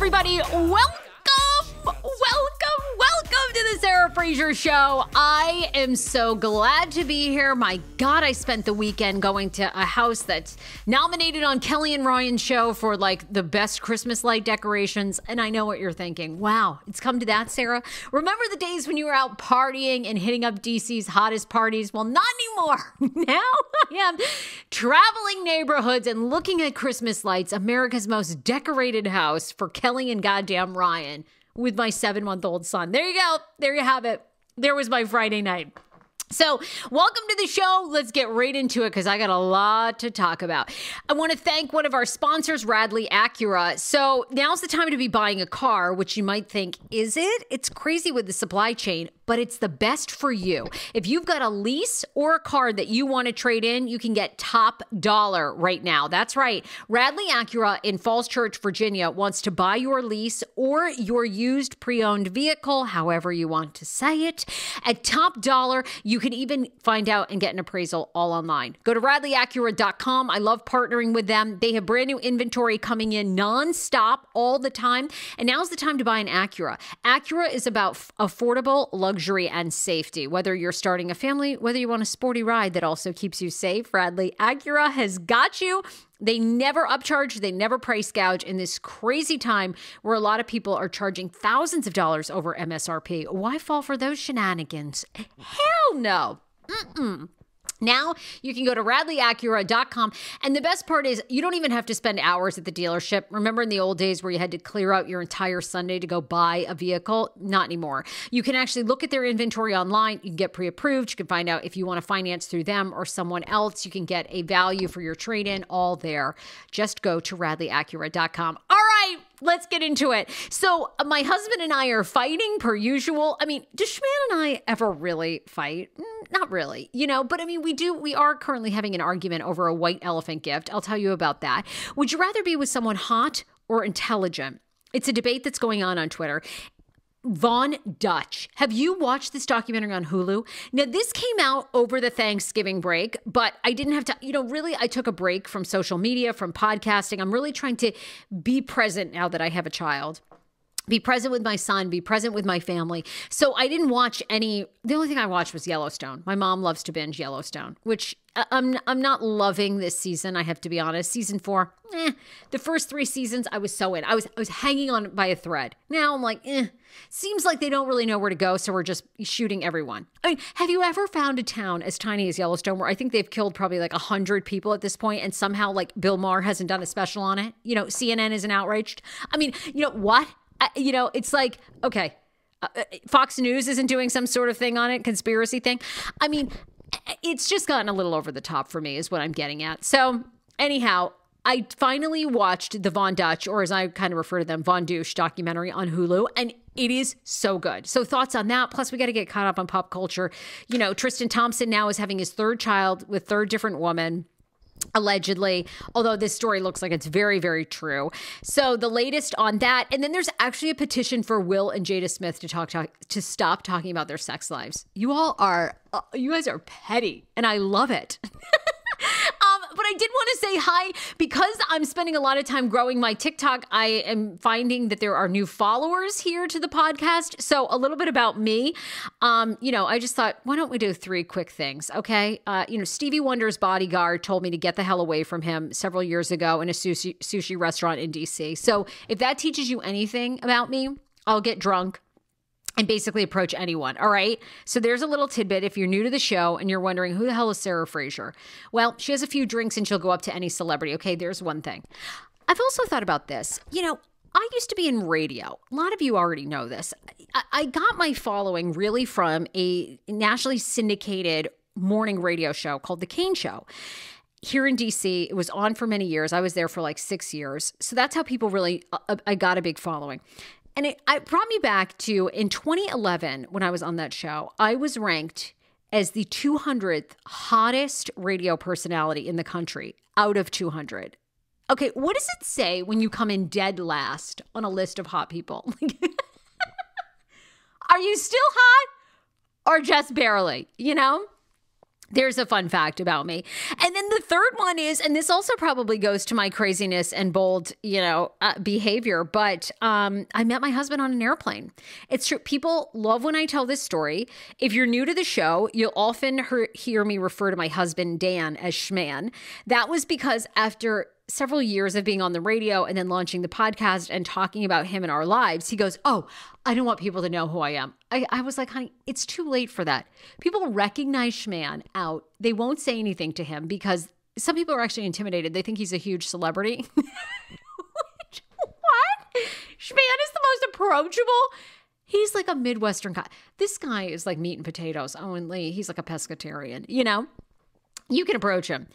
Everybody, welcome, welcome, welcome to the Sarah Fraser Show. I am so glad to be here. My God, I spent the weekend going to a house that's nominated on Kelly and Ryan's show for like the best Christmas light decorations. And I know what you're thinking. Wow, it's come to that, Sarah. Remember the days when you were out partying and hitting up DC's hottest parties? Well, not anymore. now I am traveling neighborhoods and looking at Christmas lights, America's most decorated house for Kelly and goddamn Ryan with my seven month old son. There you go. There you have it. There was my Friday night. So, welcome to the show. Let's get right into it because I got a lot to talk about. I want to thank one of our sponsors, Radley Acura. So, now's the time to be buying a car, which you might think, is it? It's crazy with the supply chain, but it's the best for you. If you've got a lease or a car that you want to trade in, you can get top dollar right now. That's right. Radley Acura in Falls Church, Virginia wants to buy your lease or your used pre owned vehicle, however you want to say it, at top dollar. You can even find out and get an appraisal all online. Go to radleyacura.com. I love partnering with them. They have brand new inventory coming in nonstop all the time. And now's the time to buy an Acura. Acura is about affordable luxury and safety. Whether you're starting a family, whether you want a sporty ride that also keeps you safe, Radley Acura has got you. They never upcharge, they never price gouge in this crazy time where a lot of people are charging thousands of dollars over MSRP. Why fall for those shenanigans? Hell no. Mm-mm. Now you can go to radleyacura.com. And the best part is you don't even have to spend hours at the dealership. Remember in the old days where you had to clear out your entire Sunday to go buy a vehicle? Not anymore. You can actually look at their inventory online. You can get pre approved. You can find out if you want to finance through them or someone else. You can get a value for your trade in, all there. Just go to radleyacura.com. All right let's get into it. So, uh, my husband and I are fighting per usual. I mean, does Schman and I ever really fight? Mm, Not really, you know, but I mean, we do, we are currently having an argument over a white elephant gift. I'll tell you about that. Would you rather be with someone hot or intelligent? It's a debate that's going on on Twitter. Von Dutch. Have you watched this documentary on Hulu? Now, this came out over the Thanksgiving break, but I didn't have to, you know, really, I took a break from social media, from podcasting. I'm really trying to be present now that I have a child. Be present with my son, be present with my family. So I didn't watch any. The only thing I watched was Yellowstone. My mom loves to binge Yellowstone, which I- I'm I'm not loving this season. I have to be honest. Season four, eh. The first three seasons, I was so in. I was I was hanging on by a thread. Now I'm like, eh. Seems like they don't really know where to go, so we're just shooting everyone. I mean, have you ever found a town as tiny as Yellowstone where I think they've killed probably like a hundred people at this point, and somehow like Bill Maher hasn't done a special on it? You know, CNN isn't outraged. I mean, you know what? I, you know, it's like okay, uh, uh, Fox News isn't doing some sort of thing on it, conspiracy thing. I mean, it's just gotten a little over the top for me, is what I'm getting at. So, anyhow, I finally watched the Von Dutch, or as I kind of refer to them, Von Douche documentary on Hulu, and it is so good. So, thoughts on that? Plus, we got to get caught up on pop culture. You know, Tristan Thompson now is having his third child with third different woman allegedly although this story looks like it's very very true. So the latest on that and then there's actually a petition for will and jada smith to talk, talk to stop talking about their sex lives. You all are uh, you guys are petty and i love it but I did want to say hi because I'm spending a lot of time growing my TikTok. I am finding that there are new followers here to the podcast. So a little bit about me. Um, you know, I just thought, why don't we do three quick things? Okay. Uh, you know, Stevie Wonder's bodyguard told me to get the hell away from him several years ago in a sushi sushi restaurant in DC. So if that teaches you anything about me, I'll get drunk and basically approach anyone. All right. So there's a little tidbit if you're new to the show and you're wondering who the hell is Sarah Fraser? Well, she has a few drinks and she'll go up to any celebrity. Okay. There's one thing. I've also thought about this. You know, I used to be in radio. A lot of you already know this. I, I got my following really from a nationally syndicated morning radio show called The Kane Show here in DC. It was on for many years. I was there for like six years. So that's how people really, uh, I got a big following. And it, it brought me back to in 2011 when I was on that show, I was ranked as the 200th hottest radio personality in the country out of 200. Okay, what does it say when you come in dead last on a list of hot people? Are you still hot or just barely, you know? There's a fun fact about me. And then the third one is, and this also probably goes to my craziness and bold, you know, uh, behavior, but um, I met my husband on an airplane. It's true. People love when I tell this story. If you're new to the show, you'll often hear me refer to my husband, Dan, as Schman. That was because after several years of being on the radio and then launching the podcast and talking about him in our lives, he goes, Oh, I don't want people to know who I am. I, I was like, honey, it's too late for that. People recognize Schman out. They won't say anything to him because some people are actually intimidated. They think he's a huge celebrity. what? Schman is the most approachable. He's like a Midwestern guy. This guy is like meat and potatoes. Owen Lee, he's like a pescatarian, you know? You can approach him.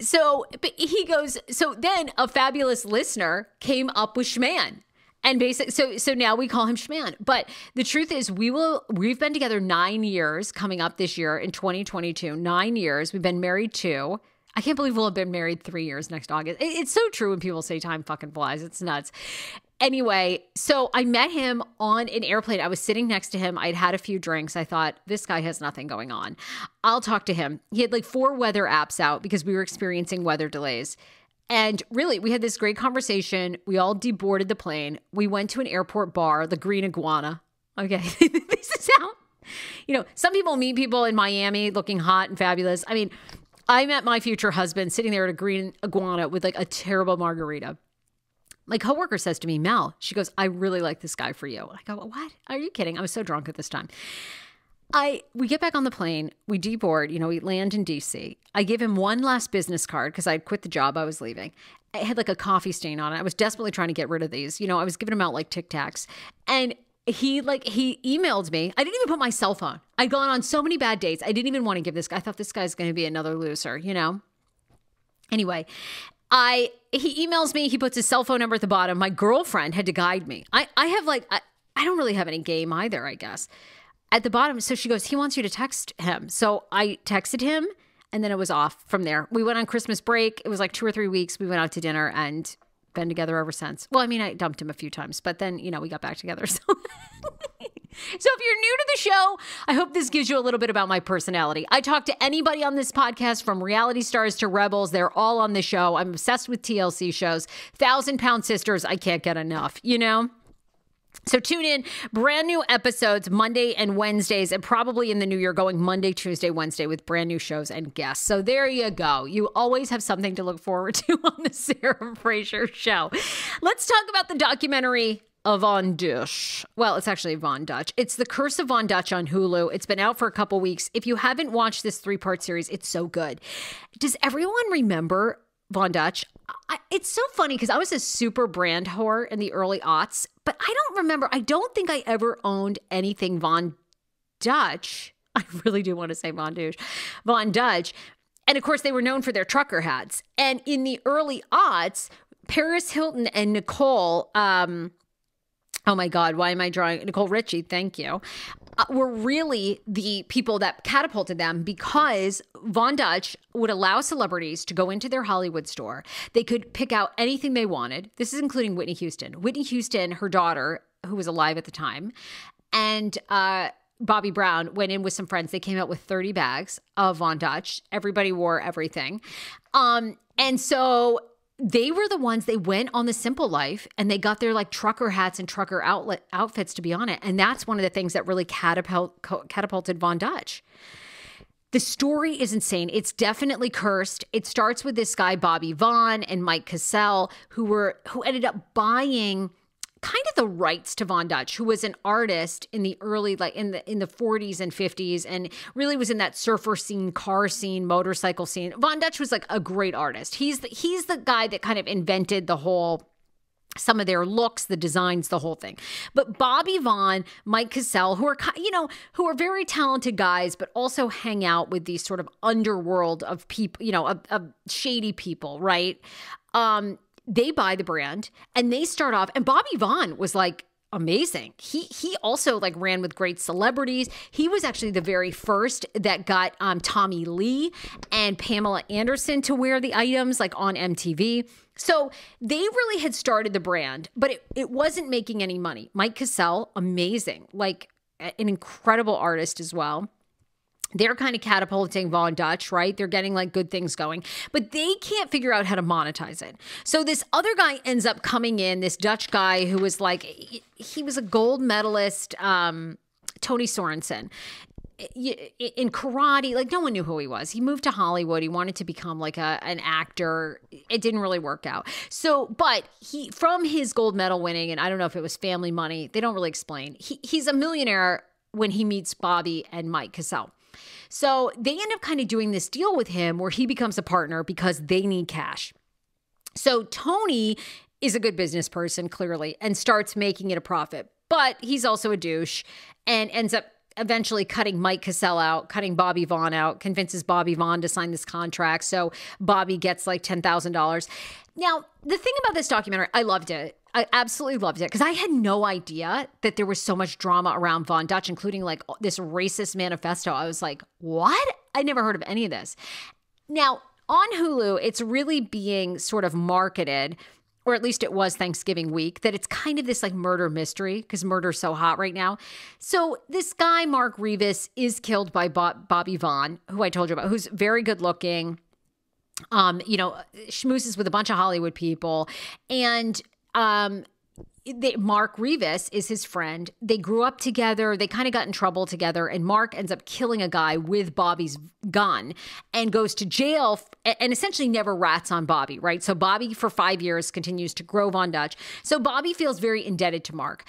So he goes, so then a fabulous listener came up with Schman. And basic so so now we call him Schman. But the truth is we will we've been together 9 years coming up this year in 2022. 9 years. We've been married 2. I can't believe we'll have been married 3 years next August. It's so true when people say time fucking flies. It's nuts. Anyway, so I met him on an airplane. I was sitting next to him. I'd had a few drinks. I thought, this guy has nothing going on. I'll talk to him. He had like four weather apps out because we were experiencing weather delays. And really, we had this great conversation. We all deboarded the plane. We went to an airport bar, the Green Iguana. Okay, this is how, you know, some people meet people in Miami looking hot and fabulous. I mean, I met my future husband sitting there at a Green Iguana with like a terrible margarita my coworker says to me, Mel, she goes, I really like this guy for you. I go, what? Are you kidding? I was so drunk at this time. I we get back on the plane, we deboard, you know, we land in DC. I give him one last business card because I'd quit the job I was leaving. It had like a coffee stain on it. I was desperately trying to get rid of these. You know, I was giving them out like Tic Tacs. And he like he emailed me. I didn't even put my cell phone. I'd gone on so many bad dates. I didn't even want to give this guy. I thought this guy's going to be another loser, you know. Anyway, I he emails me, he puts his cell phone number at the bottom. My girlfriend had to guide me. I, I have like I, I don't really have any game either, I guess. At the bottom, so she goes, he wants you to text him. So I texted him and then it was off from there. We went on Christmas break. It was like two or three weeks. We went out to dinner and been together ever since. Well, I mean, I dumped him a few times, but then, you know, we got back together. So So if you're new to the show, I hope this gives you a little bit about my personality. I talk to anybody on this podcast from reality stars to rebels. They're all on the show. I'm obsessed with TLC shows. Thousand Pound Sisters, I can't get enough, you know? So tune in, brand new episodes Monday and Wednesdays, and probably in the new year going Monday, Tuesday, Wednesday with brand new shows and guests. So there you go. You always have something to look forward to on the Sarah Fraser show. Let's talk about the documentary Von Dutch. Well, it's actually Von Dutch. It's The Curse of Von Dutch on Hulu. It's been out for a couple weeks. If you haven't watched this three part series, it's so good. Does everyone remember Von Dutch? I, it's so funny because I was a super brand whore in the early aughts, but I don't remember. I don't think I ever owned anything Von Dutch. I really do want to say Von Dutch. Von Dutch. And of course, they were known for their trucker hats. And in the early aughts, Paris Hilton and Nicole, um, oh my God, why am I drawing Nicole Richie? Thank you. Uh, were really the people that catapulted them because Von Dutch would allow celebrities to go into their Hollywood store. They could pick out anything they wanted. This is including Whitney Houston. Whitney Houston, her daughter, who was alive at the time, and uh, Bobby Brown went in with some friends. They came out with 30 bags of Von Dutch. Everybody wore everything. Um, and so they were the ones they went on the simple life and they got their like trucker hats and trucker outlet outfits to be on it and that's one of the things that really catapult, catapulted von dutch the story is insane. It's definitely cursed. It starts with this guy Bobby Vaughn and Mike Cassell who were who ended up buying kind of the rights to Von Dutch, who was an artist in the early like in the in the 40s and 50s and really was in that surfer scene, car scene, motorcycle scene. Von Dutch was like a great artist. He's the, he's the guy that kind of invented the whole some of their looks, the designs, the whole thing. But Bobby Vaughn, Mike Cassell, who are you know who are very talented guys, but also hang out with these sort of underworld of people, you know, of, of shady people, right? Um, they buy the brand and they start off and Bobby Vaughn was like amazing. He he also like ran with great celebrities. He was actually the very first that got um, Tommy Lee and Pamela Anderson to wear the items like on MTV. So they really had started the brand, but it, it wasn't making any money. Mike Cassell, amazing, like an incredible artist as well. They're kind of catapulting Von Dutch, right? They're getting like good things going, but they can't figure out how to monetize it. So this other guy ends up coming in, this Dutch guy who was like, he was a gold medalist, um, Tony Sorensen. In karate like no one knew who he was. He moved to hollywood. He wanted to become like a an actor. It didn't really work out. So but he from his gold medal winning and i don't know if it was family money they don't really explain he, he's a millionaire when he meets bobby and mike cassell so they end up kind of doing this deal with him where he becomes a partner because they need cash so tony is a good business person clearly and starts making it a profit but he's also a douche and ends up eventually cutting Mike Cassell out, cutting Bobby Vaughn out, convinces Bobby Vaughn to sign this contract. So Bobby gets like $10,000. Now, the thing about this documentary, I loved it. I absolutely loved it because I had no idea that there was so much drama around Von Dutch, including like this racist manifesto. I was like, what? I never heard of any of this. Now, on Hulu, it's really being sort of marketed or at least it was Thanksgiving week, that it's kind of this like murder mystery because murder's so hot right now. So this guy, Mark Rivas, is killed by Bob- Bobby Vaughn, who I told you about, who's very good looking. Um, you know, schmoozes with a bunch of Hollywood people. And um, they, Mark Rivas is his friend. They grew up together. They kind of got in trouble together, and Mark ends up killing a guy with Bobby's gun and goes to jail and essentially never rats on Bobby, right? So Bobby, for five years, continues to grow Von Dutch. So Bobby feels very indebted to Mark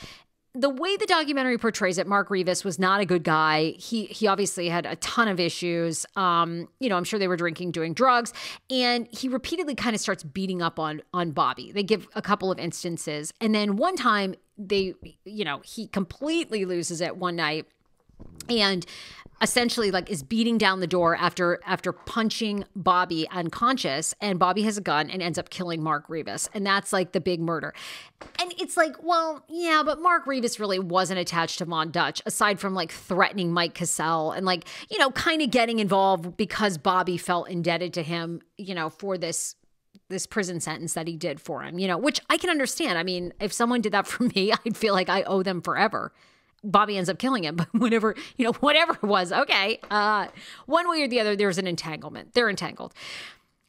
the way the documentary portrays it, Mark Rivas was not a good guy. He he obviously had a ton of issues. Um, you know, I'm sure they were drinking, doing drugs, and he repeatedly kind of starts beating up on on Bobby. They give a couple of instances, and then one time they, you know, he completely loses it one night, and essentially like is beating down the door after after punching Bobby unconscious and Bobby has a gun and ends up killing Mark Rivas and that's like the big murder. And it's like, well, yeah, but Mark Rivas really wasn't attached to Von Dutch aside from like threatening Mike Cassell and like, you know, kind of getting involved because Bobby felt indebted to him, you know, for this this prison sentence that he did for him, you know, which I can understand. I mean, if someone did that for me, I'd feel like I owe them forever. Bobby ends up killing him, but whatever, you know, whatever it was, okay. Uh, one way or the other, there's an entanglement. They're entangled.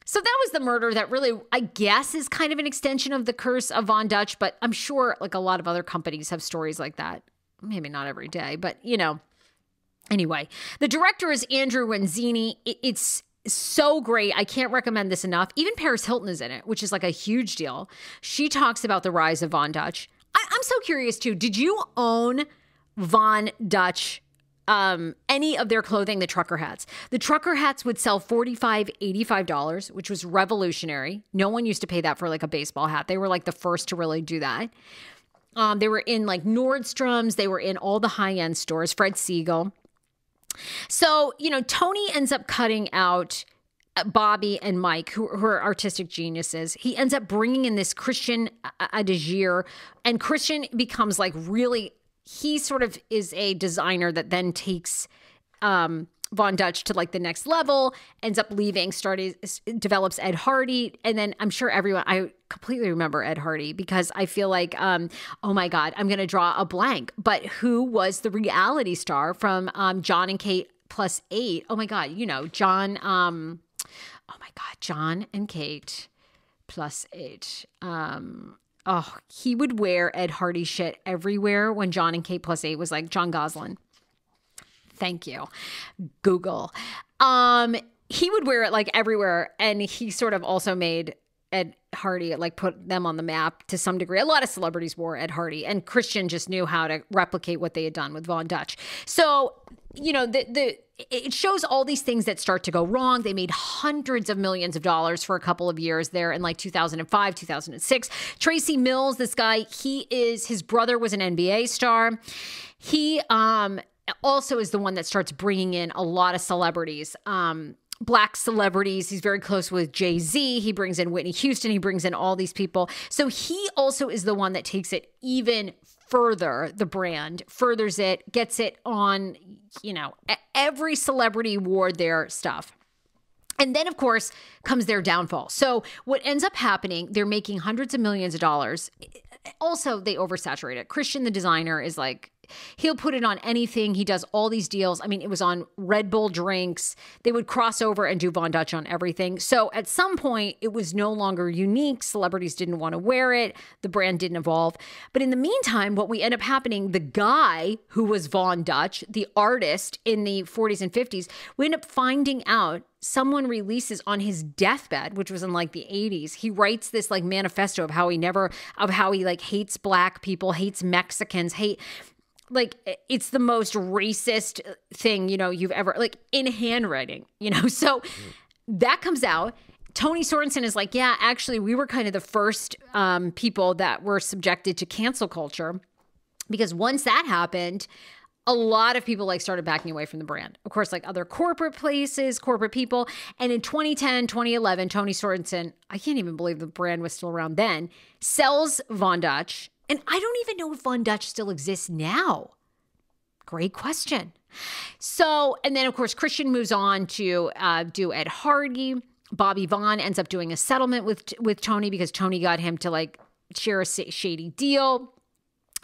So that was the murder that really, I guess, is kind of an extension of the curse of Von Dutch, but I'm sure like a lot of other companies have stories like that. Maybe not every day, but you know. Anyway, the director is Andrew Wenzini. It's so great. I can't recommend this enough. Even Paris Hilton is in it, which is like a huge deal. She talks about the rise of Von Dutch. I, am so curious too. Did you own Von Dutch um, any of their clothing, the trucker hats. The trucker hats would sell $45, $85, which was revolutionary. No one used to pay that for like a baseball hat. They were like the first to really do that. Um, they were in like Nordstrom's, they were in all the high end stores, Fred Segal. So, you know, Tony ends up cutting out uh, Bobby and Mike, who, who, are artistic geniuses. He ends up bringing in this Christian Audigier, and Christian becomes like really he sort of is a designer that then takes um, Von Dutch to like the next level, ends up leaving, started develops Ed Hardy, and then I'm sure everyone I completely remember Ed Hardy because I feel like um oh my god, I'm gonna draw a blank. But who was the reality star from um, Jon and Kate plus eight? Oh my god, you know Jon. Um, oh my god, Jon and Kate plus eight. Um, oh, he would wear Ed Hardy shit everywhere when Jon and Kate plus eight was like Jon Gosselin. Thank you. Google. Um, he would wear it like everywhere. And he sort of also made Ed Hardy, like put them on the map to some degree. A lot of celebrities wore Ed Hardy, and Christian just knew how to replicate what they had done with Von Dutch. So, you know, the the it shows all these things that start to go wrong. They made hundreds of millions of dollars for a couple of years there in like 2005, 2006. Tracy Mills, this guy, he is his brother was an NBA star. He um also is the one that starts bringing in a lot of celebrities. Um black celebrities. He's very close with Jay Z. He brings in Whitney Houston. He brings in all these people. So he also is the one that takes it even further, the brand furthers it, gets it on, you know, every celebrity wore their stuff. And then, of course, comes their downfall. So, what ends up happening, they're making hundreds of millions of dollars. Also, they oversaturate it. Christian, the designer, is like, he'll put it on anything. He does all these deals. I mean, it was on Red Bull drinks. They would cross over and do Von Dutch on everything. So at some point, it was no longer unique. Celebrities didn't want to wear it. The brand didn't evolve. But in the meantime, what we end up happening, the guy who was Von Dutch, the artist in the 40s and 50s, we end up finding out someone releases on his deathbed which was in like the 80s he writes this like manifesto of how he never of how he like hates black people hates mexicans hate like it's the most racist thing you know you've ever like in handwriting you know so that comes out Tony Sorensen is like, yeah, actually, we were kind of the first um, people that were subjected to cancel culture because once that happened, a lot of people like started backing away from the brand. Of course, like other corporate places, corporate people. And in 2010, 2011, Tony Sorensen, I can't even believe the brand was still around then, sells Von Dutch. And I don't even know if Von Dutch still exists now. Great question. So, and then of course, Christian moves on to uh, do Ed Hardy. Bobby Vaughn ends up doing a settlement with with Tony because Tony got him to like share a shady deal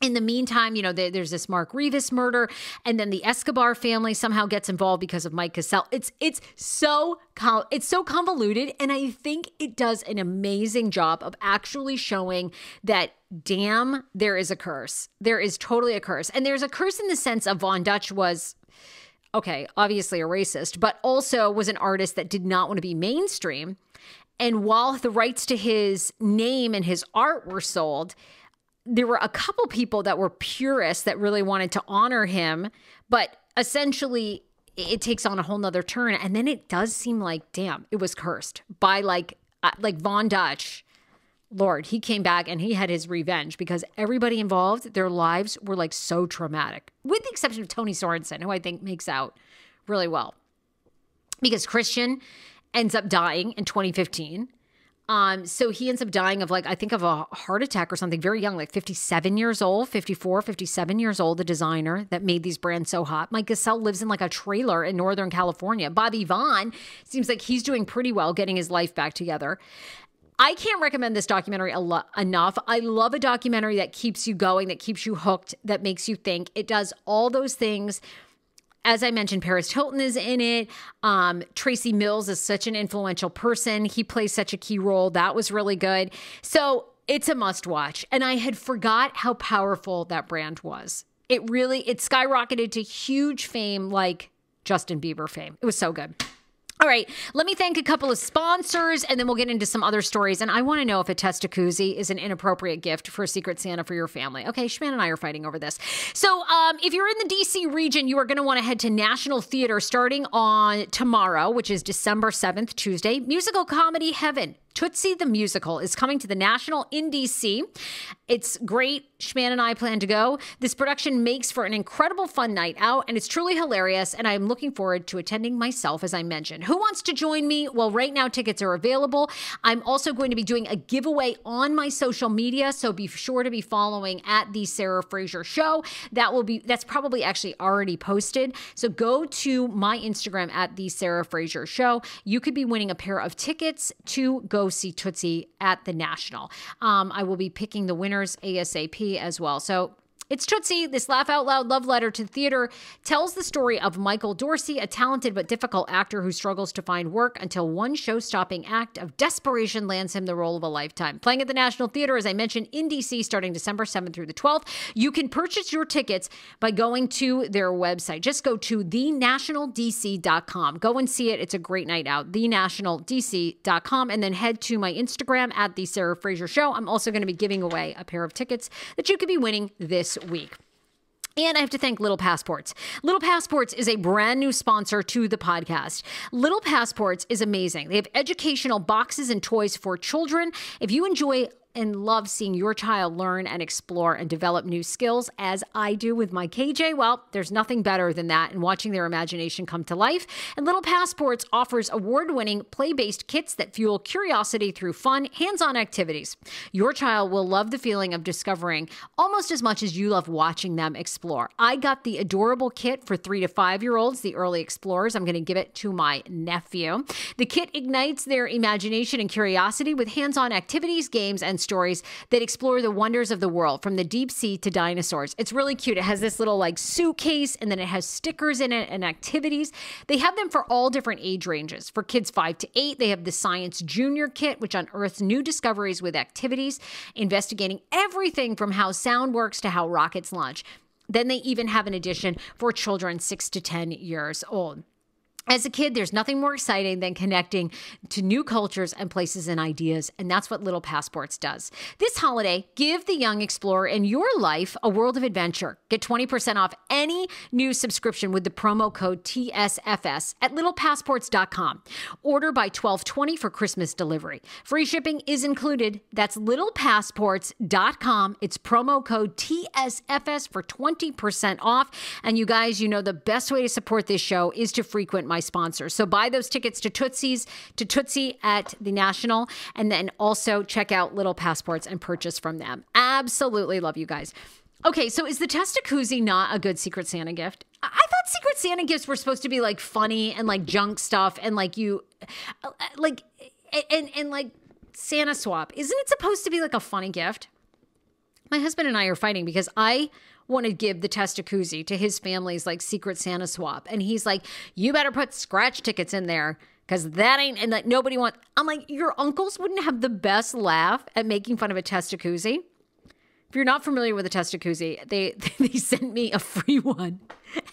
in the meantime, you know, there's this Mark Rivas murder, and then the Escobar family somehow gets involved because of Mike Cassell. It's it's so it's so convoluted, and I think it does an amazing job of actually showing that damn, there is a curse. There is totally a curse, and there's a curse in the sense of Von Dutch was okay, obviously a racist, but also was an artist that did not want to be mainstream. And while the rights to his name and his art were sold, there were a couple people that were purists that really wanted to honor him, but essentially it takes on a whole nother turn. And then it does seem like, damn, it was cursed by like, uh, like Von Dutch. Lord, he came back and he had his revenge because everybody involved, their lives were like so traumatic, with the exception of Tony Sorensen, who I think makes out really well. Because Christian ends up dying in 2015. Um, so he ends up dying of like, I think of a heart attack or something very young, like 57 years old, 54, 57 years old, the designer that made these brands so hot. Mike Cassell lives in like a trailer in Northern California. Bobby Vaughn seems like he's doing pretty well getting his life back together. I can't recommend this documentary enough. I love a documentary that keeps you going, that keeps you hooked, that makes you think. It does all those things as I mentioned, Paris Hilton is in it. Um, Tracy Mills is such an influential person. He plays such a key role. That was really good. So it's a must watch. And I had forgot how powerful that brand was. It really it skyrocketed to huge fame like Justin Bieber fame. It was so good. All right, let me thank a couple of sponsors and then we'll get into some other stories. And I want to know if a Testacuzzi is an inappropriate gift for a Secret Santa for your family. Okay, Schman and I are fighting over this. So um, if you're in the DC region, you are going to want to head to National Theater starting on tomorrow, which is December 7th, Tuesday. Musical comedy Heaven. Tootsie the Musical is coming to the National in DC. It's great. Schman and I plan to go. This production makes for an incredible fun night out, and it's truly hilarious. And I'm looking forward to attending myself, as I mentioned. Who wants to join me? Well, right now tickets are available. I'm also going to be doing a giveaway on my social media, so be sure to be following at the Sarah Fraser Show. That will be that's probably actually already posted. So go to my Instagram at the Sarah Fraser Show. You could be winning a pair of tickets to go see Tootsie at the National. Um, I will be picking the winners ASAP as well. So it's Tootsie. This laugh out loud love letter to theater tells the story of Michael Dorsey, a talented but difficult actor who struggles to find work until one show stopping act of desperation lands him the role of a lifetime. Playing at the National Theater, as I mentioned, in DC starting December 7th through the 12th. You can purchase your tickets by going to their website. Just go to thenationaldc.com. Go and see it. It's a great night out. Thenationaldc.com. And then head to my Instagram at The Sarah Fraser Show. I'm also going to be giving away a pair of tickets that you could be winning this week. And I have to thank Little Passports. Little Passports is a brand new sponsor to the podcast. Little Passports is amazing. They have educational boxes and toys for children. If you enjoy and love seeing your child learn and explore and develop new skills as I do with my KJ, well, there's nothing better than that and watching their imagination come to life. And Little Passports offers award winning play based kits that fuel curiosity through fun, hands on activities. Your child will love the feeling of discovering almost as much as you love watching them explore. I got the adorable kit for three to five year olds, the early explorers. I'm going to give it to my nephew. The kit ignites their imagination and curiosity with hands on activities, games, and stories that explore the wonders of the world from the deep sea to dinosaurs. It's really cute. It has this little like suitcase and then it has stickers in it and activities. They have them for all different age ranges. For kids 5 to 8, they have the Science Junior Kit which unearths new discoveries with activities investigating everything from how sound works to how rockets launch. Then they even have an edition for children 6 to 10 years old. As a kid, there's nothing more exciting than connecting to new cultures and places and ideas, and that's what Little Passports does. This holiday, give the young explorer in your life a world of adventure. Get 20% off any new subscription with the promo code TSFS at littlepassports.com. Order by 1220 for Christmas delivery. Free shipping is included. That's littlepassports.com. It's promo code TSFS for 20% off. And you guys, you know the best way to support this show is to frequent my sponsors. So buy those tickets to Tootsie's, to Tootsie at the National, and then also check out Little Passports and purchase from them. Absolutely love you guys. Okay, so is the Testacuzzi not a good Secret Santa gift? I thought Secret Santa gifts were supposed to be like funny and like junk stuff and like you, uh, like, and, and like Santa swap. Isn't it supposed to be like a funny gift? My husband and I are fighting because I want to give the Testacuzzi to his family's like Secret Santa swap. And he's like, you better put scratch tickets in there because that ain't, and like nobody want. I'm like, your uncles wouldn't have the best laugh at making fun of a Testacuzzi. If you're not familiar with a test Testacuzzi, they they sent me a free one,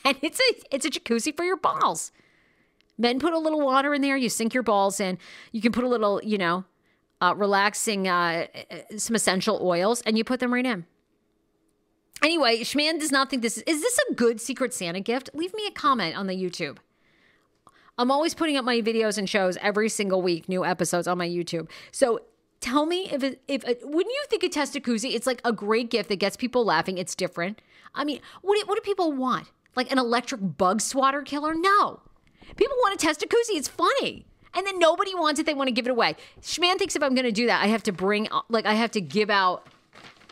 and it's a it's a jacuzzi for your balls. Men put a little water in there. You sink your balls in. You can put a little, you know, uh, relaxing, uh, some essential oils, and you put them right in. Anyway, Schman does not think this is. Is this a good Secret Santa gift? Leave me a comment on the YouTube. I'm always putting up my videos and shows every single week, new episodes on my YouTube. So tell me if it, if it, wouldn't you think a Testacuzzi? It's like a great gift that gets people laughing. It's different. I mean, what do, what do people want? Like an electric bug swatter killer? No. People want a Testacuzzi. It's funny. And then nobody wants it. They want to give it away. Schman thinks if I'm going to do that, I have to bring, like, I have to give out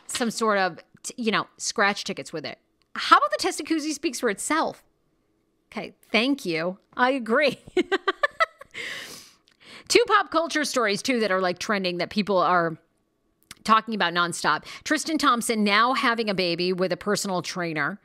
some sort of you know, scratch tickets with it. How about the Testacuzzi speaks for itself? Okay, thank you. I agree. Two pop culture stories, too, that are like trending that people are talking about nonstop. Tristan Thompson now having a baby with a personal trainer.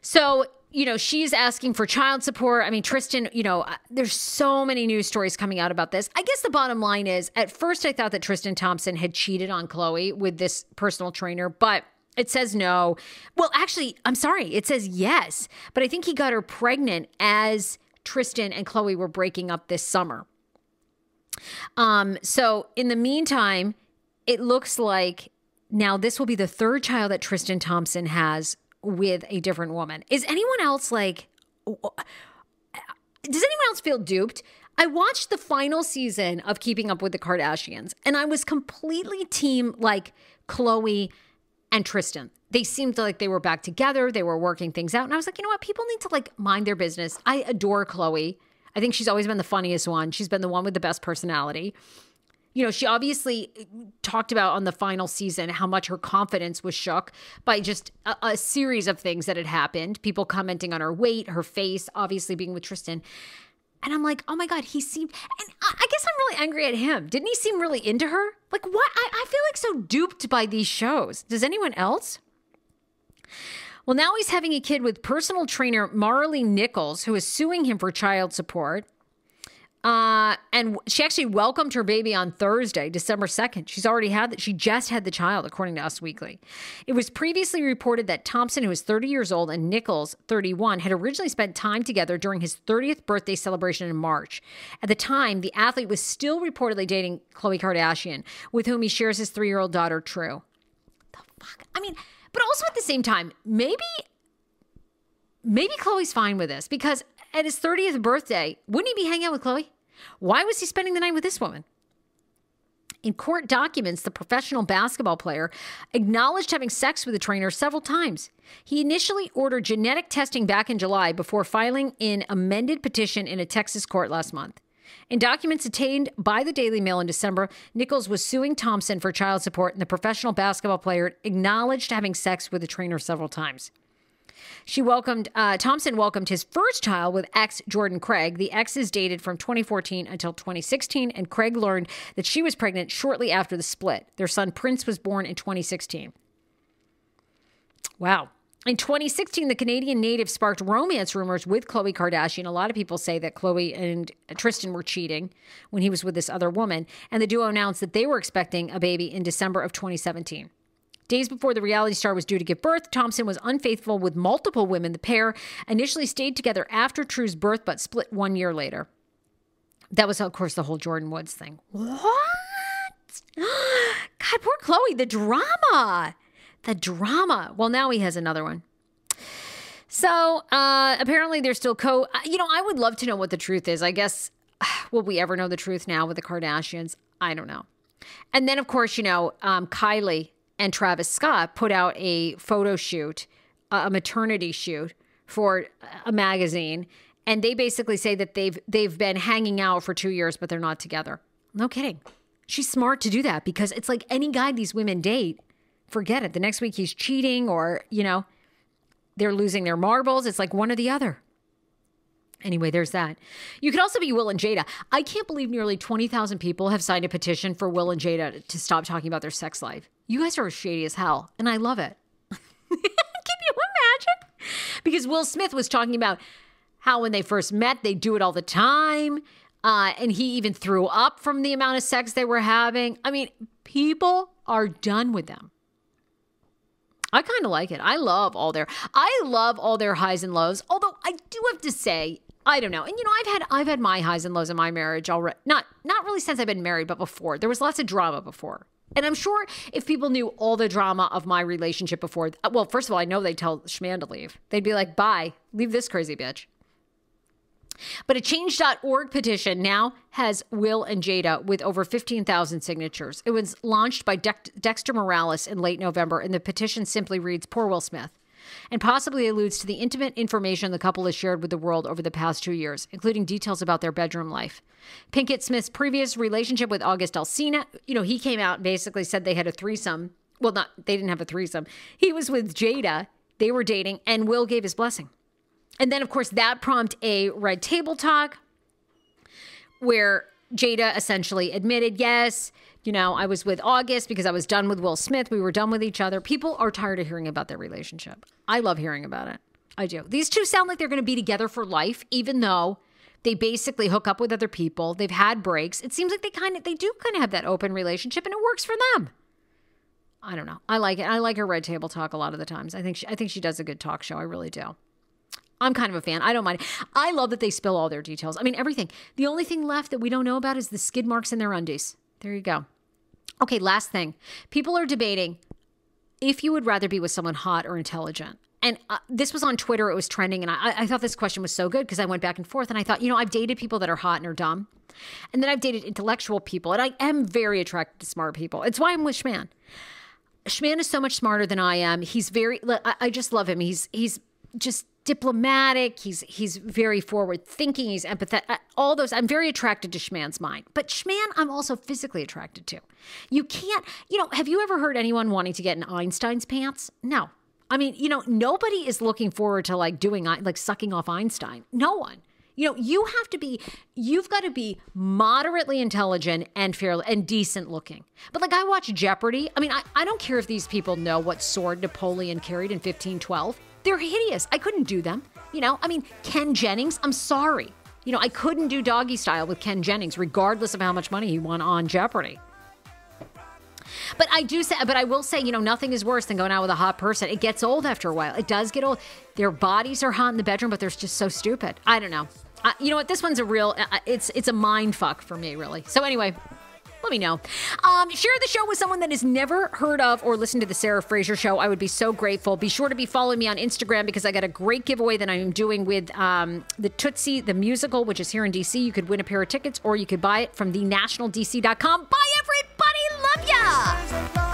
So, you know, she's asking for child support. I mean, Tristan, you know, uh, there's so many news stories coming out about this. I guess the bottom line is at first I thought that Tristan Thompson had cheated on Khloe with this personal trainer, but it says no. Well, actually, I'm sorry. It says yes. But I think he got her pregnant as Tristan and Khloe were breaking up this summer. Um, so in the meantime, it looks like now this will be the third child that Tristan Thompson has with a different woman. Is anyone else like does anyone else feel duped? I watched the final season of Keeping Up with the Kardashians and I was completely team like Khloe and Tristan. They seemed like they were back together. They were working things out. And I was like, you know what? People need to like mind their business. I adore Khloe. I think she's always been the funniest one. She's been the one with the best personality. You know, she obviously uh, talked about on the final season how much her confidence was shook by just a, a series of things that had happened. People commenting on her weight, her face, obviously being with Tristan. And I'm like, oh my God, he seemed, and I guess I'm really angry at him. Didn't he seem really into her? Like, what? I, I feel like so duped by these shows. Does anyone else? Well, now he's having a kid with personal trainer Maralee Nichols, who is suing him for child support. Uh, and she actually welcomed her baby on Thursday, December 2nd. She's already had that. She just had the child, according to Us Weekly. It was previously reported that Thompson, who is 30 years old, and Nichols, 31, had originally spent time together during his 30th birthday celebration in March. At the time, the athlete was still reportedly dating Khloe Kardashian, with whom he shares his three year old daughter, True. The fuck? I mean, but also at the same time, maybe maybe Khloe's fine with this because at his 30th birthday, wouldn't he be hanging out with Khloe? Why was he spending the night with this woman? In court documents, the professional basketball player acknowledged having sex with the trainer several times. He initially ordered genetic testing back in July before filing an amended petition in a Texas court last month. In documents obtained by the Daily Mail in December, Nichols was suing Thompson for child support, and the professional basketball player acknowledged having sex with the trainer several times. She welcomed uh, Thompson welcomed his first child with ex Jordan Craig. The exes dated from 2014 until 2016, and Craig learned that she was pregnant shortly after the split. Their son Prince was born in 2016. Wow. In 2016, the Canadian native sparked romance rumors with Khloe Kardashian. A lot of people say that Khloe and Tristan were cheating when he was with this other woman, and the duo announced that they were expecting a baby in December of 2017. Days before the reality star was due to give birth, Thompson was unfaithful with multiple women. The pair initially stayed together after True's birth, but split one year later. That was, of course, the whole Jordyn Woods thing. What? God, poor Khloe, the drama. The drama. Well, now he has another one. So uh, apparently they're still co. You know, I would love to know what the truth is. I guess, will we ever know the truth now with the Kardashians? I don't know. And then, of course, you know, um, Kylie and Travis Scott put out a photo shoot, a maternity shoot for a magazine, and they basically say that they've they've been hanging out for two years, but they're not together. No kidding. She's smart to do that because it's like any guy these women date, forget it. The next week he's cheating, or you know, they're losing their marbles. It's like one or the other. Anyway, there's that. You could also be Will and Jada. I can't believe nearly 20,000 people have signed a petition for Will and Jada to stop talking about their sex life. You guys are shady as hell, and I love it. Can you imagine? Because Will Smith was talking about how when they first met, they do it all the time. Uh, and he even threw up from the amount of sex they were having. I mean, people are done with them. I kind of like it. I love all their I love all their highs and lows. Although I do have to say, I don't know. And you know, I've had I've had my highs and lows in my marriage already. Not not really since I've been married, but before. There was lots of drama before. And I'm sure if people knew all the drama of my relationship before, well, first of all, I know they'd tell Schman to leave. They'd be like, bye, leave this crazy bitch. But a change.org petition now has Will and Jada with over 15,000 signatures. It was launched by Dexter Morales in late November, and the petition simply reads Poor Will Smith and possibly alludes to the intimate information the couple has shared with the world over the past two years, including details about their bedroom life. Pinkett Smith's previous relationship with August Alsina, you know, he came out and basically said they had a threesome. Well, not they didn't have a threesome. He was with Jada. They were dating, and Will gave his blessing. And then, of course, that prompted a red table talk where Jada essentially admitted, yes, you know, I was with August because I was done with Will Smith. We were done with each other. People are tired of hearing about their relationship. I love hearing about it. I do. These two sound like they're going to be together for life, even though they basically hook up with other people. They've had breaks. It seems like they kind of they do kind of have that open relationship, and it works for them. I don't know. I like it. I like her red table talk a lot of the times. I think she, I think she does a good talk show. I really do. I'm kind of a fan. I don't mind. I love that they spill all their details. I mean, everything. The only thing left that we don't know about is the skid marks in their undies. There you go. Okay, last thing. People are debating if you would rather be with someone hot or intelligent. And uh, this was on Twitter. It was trending. And I, I thought this question was so good because I went back and forth and I thought, you know, I've dated people that are hot and are dumb. And then I've dated intellectual people. And I am very attracted to smart people. It's why I'm with Schman. Schman is so much smarter than I am. He's very, I, I just love him. He's, he's just diplomatic. He's he's very forward thinking. He's empathetic. Uh, all those. I'm very attracted to Schman's mind, but Schman, I'm also physically attracted to. You can't. You know, have you ever heard anyone wanting to get in Einstein's pants? No. I mean, you know, nobody is looking forward to like doing like sucking off Einstein. No one. You know, you have to be, you've got to be moderately intelligent and fair and decent looking. But like I watch Jeopardy. I mean, I, I don't care if these people know what sword Napoleon carried in 1512. They're hideous. I couldn't do them. You know, I mean, Ken Jennings, I'm sorry. You know, I couldn't do doggy style with Ken Jennings, regardless of how much money he won on Jeopardy. But I do say, but I will say, you know, nothing is worse than going out with a hot person. It gets old after a while. It does get old. Their bodies are hot in the bedroom, but they're just so stupid. I don't know. Uh, you know what? This one's a real. Uh, it's it's a mind fuck for me, really. So anyway, let me know. Um, share the show with someone that has never heard of or listened to the Sarah Fraser show. I would be so grateful. Be sure to be following me on Instagram because I got a great giveaway that I'm doing with um, the Tootsie, the musical, which is here in DC. You could win a pair of tickets or you could buy it from thenationaldc.com. Bye, everybody. Love ya.